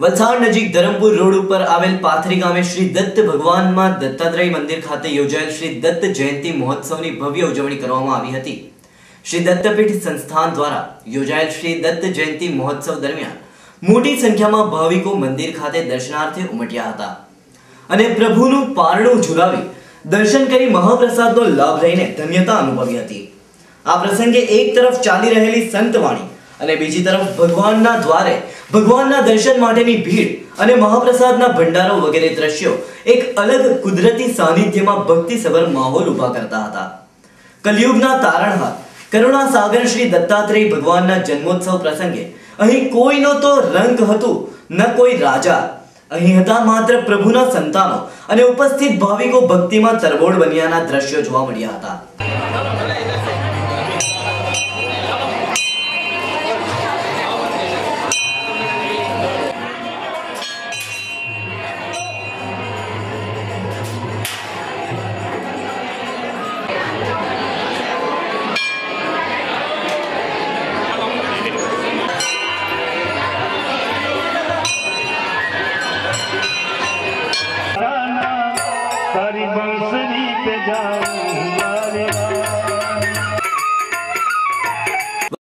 વલસાડ નજીક ધરમપુર રોડ ઉપર આવેલ પાથરી ગામે શ્રી દત્ત ભગવાનમાં દત્તાત્રેય મંદિર ખાતે યોજાયેલ શ્રી દત્ત જયંતિ મહોત્સવની ભવ્ય ઉજવણી કરવામાં આવી હતી. શ્રી દત્તપીઠ સંસ્થાન દ્વારા યોજાયેલ શ્રી દત્ત જયંતિ મહોત્સવ દરમિયાન મોટી સંખ્યામાં ભાવિકો મંદિર ખાતે દર્શનાર્થે ઉમટ્યા હતા. અને પ્રભુનું પારણું ઝુલાવી દર્શન કરી મહાપ્રસાદનો લાભ લઈને ધન્યતા અનુભવી હતી. આ પ્રસંગે એક તરફ ચાલી રહેલી સંતવાણી અને બીજી તરફ ભગવાનના દ્વારે, ભગવાનના દર્શન માટેની ભીડ અને મહાપ્રસાદના ભંડારો વગેરે દ્રશ્યો એક અલગ કુદરતી સાનિધ્યમાં ભક્તિસભર માહોલ ઊભા કરતા હતા. કલયુગના તારણહાર કરુણા સાગર શ્રી દત્તાત્રેય ભગવાનના જન્મોત્સવ પ્રસંગે અહીં કોઈનો તો રંગ હતું, ન કોઈ રાજા. અહીં હતા માત્ર પ્રભુના સંતાનો અને ઉપસ્થિત ભાવિકો ભક્તિમાં તરબોળ બન્યાના દ્રશ્યો જોવા મળ્યા હતા. तारी बंसरी पे जाऊं